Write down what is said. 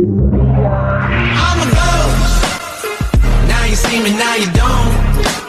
I'm a ghost. Now you see me, now you don't.